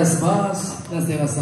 Que más las de las